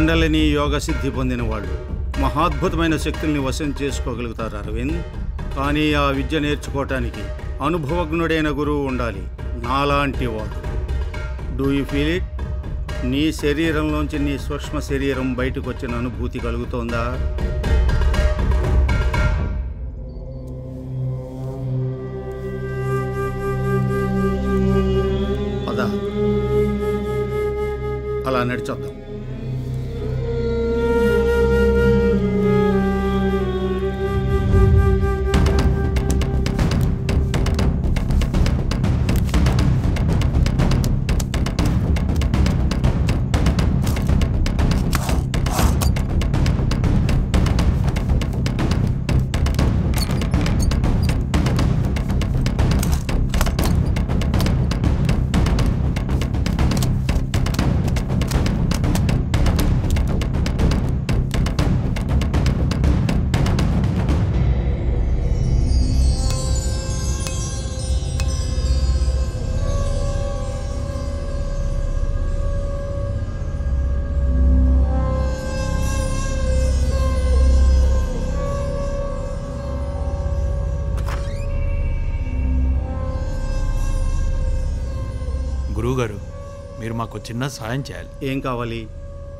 కుండలిని యోగ సిద్ధి పొందిన వాళ్ళు మహాద్భుతమైన శక్తుల్ని వశం చేసుకోగలుగుతారు అరవింద్. కానీ ఆ విద్య నేర్చుకోవటానికి అనుభవజ్ఞుడైన గురువు ఉండాలి. నాలాంటి వాడు. డూ యూ ఫీల్ ఇట్ నీ శరీరంలోంచి నీ సూక్ష్మ శరీరం బయటకు వచ్చిన అనుభూతి కలుగుతోందా? పద. అలా నడిచొద్దాం. గురువుగారు మీరు మాకు చిన్న సహాయం చేయాలి. ఏం కావాలి?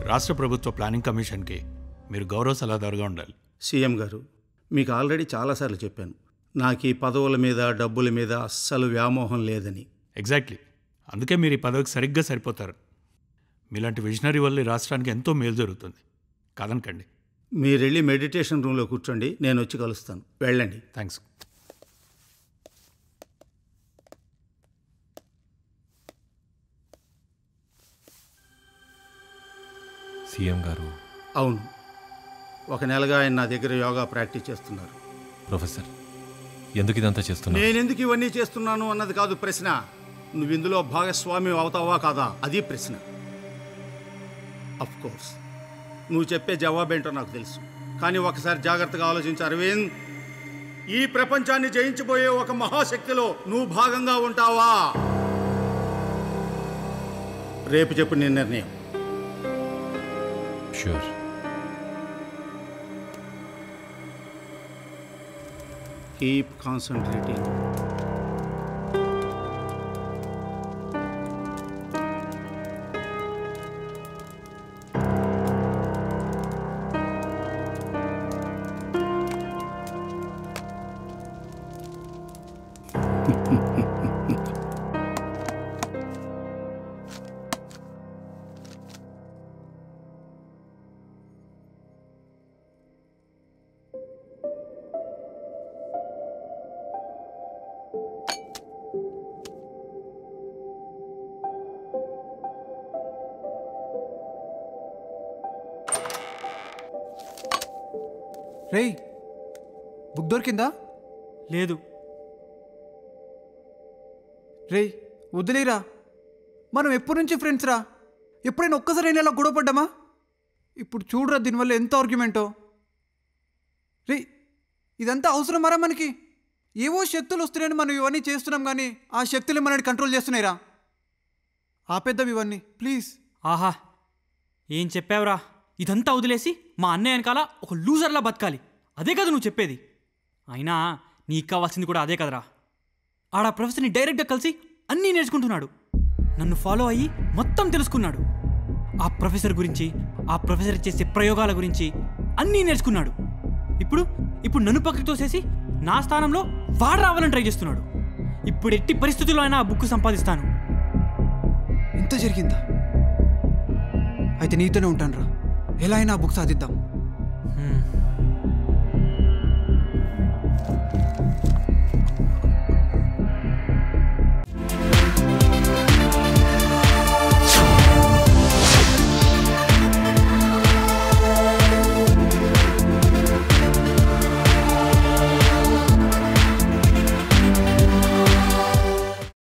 రాష్ట్ర ప్రభుత్వ ప్లానింగ్ కమిషన్కి మీరు గౌరవ సలహాదారుగా ఉండాలి. సీఎం గారు మీకు ఆల్రెడీ చాలాసార్లు చెప్పాను. నాకు ఈ పదవుల మీద డబ్బుల మీద అస్సలు వ్యామోహం లేదని. ఎగ్జాక్ట్లీ. అందుకే మీరు ఈ పదవికి సరిగ్గా సరిపోతారు. మీలాంటి విజనరీ వల్ల రాష్ట్రానికి ఎంతో మేలు జరుగుతుంది. కాదనకండి. మీరు వెళ్ళి మెడిటేషన్ రూమ్లో కూర్చోండి నేను వచ్చి కలుస్తాను. వెళ్ళండి. థ్యాంక్స్ సీఎం గారు. అవును. ఒక నెలగా ఆయన నా దగ్గర యోగా ప్రాక్టీస్ చేస్తున్నారు. ప్రొఫెసర్ ఎందుకు ఇదంతా చేస్తున్నారు? నేనెందుకు ఇవన్నీ చేస్తున్నాను అన్నది కాదు ప్రశ్న. నువ్వు ఇందులో భాగస్వామ్యం అవుతావా కాదా? అది ప్రశ్న. అఫ్ కోర్స్ నువ్వు చెప్పే జవాబేంటో నాకు తెలుసు. కానీ ఒకసారి జాగ్రత్తగా ఆలోచించు అరవింద్ ఈ ప్రపంచాన్ని జయించబోయే ఒక మహాశక్తిలో నువ్వు భాగంగా ఉంటావా? రేపు చెప్పు నీ నిర్ణయం. düşüyor. Keep concentrating. రేయ్ బుక్ దొరికిందా? లేదు. రేయ్ వదిలేరా. మనం ఎప్పటి నుంచి ఫ్రెండ్స్ రా? ఎప్పుడైనా ఒక్కసారి అయినా ఇలా గొడవ పడ్డామా? ఇప్పుడు చూడరా దీనివల్ల ఎంత ఆర్గ్యుమెంటో రే ఇదంతా అవసరమారా మనకి? ఏవో శక్తులు వస్తున్నాయని మనం ఇవన్నీ చేస్తున్నాం కానీ ఆ శక్తులు మనని కంట్రోల్ చేస్తున్నాయిరా. ఆపేద్దాం ఇవన్నీ ప్లీజ్ ఆహా ఏం చెప్పావురా? ఇదంతా వదిలేసి మా అన్నయ్య వెనకాల ఒక లూజర్లా బతకాలి. అదే కదా నువ్వు చెప్పేది. అయినా నీకు కావాల్సింది కూడా అదే కదరా. ఆడ ప్రొఫెసర్ని డైరెక్ట్గా కలిసి అన్నీ నేర్చుకుంటున్నాడు. నన్ను ఫాలో అయ్యి మొత్తం తెలుసుకున్నాడు. ఆ ప్రొఫెసర్ గురించి ఆ ప్రొఫెసర్ చేసే ప్రయోగాల గురించి అన్నీ నేర్చుకున్నాడు. ఇప్పుడు ఇప్పుడు నన్ను పక్కకు తోసేసి నా స్థానంలో వాడు రావాలని ట్రై చేస్తున్నాడు. ఇప్పుడు ఎట్టి పరిస్థితుల్లో అయినా ఆ బుక్ సంపాదిస్తాను. ఇంత జరిగిందా? అయితే నీతోనే ఉంటాను రా ఎలా అయినా ఆ బుక్ సాధిద్దాం హ్మ్.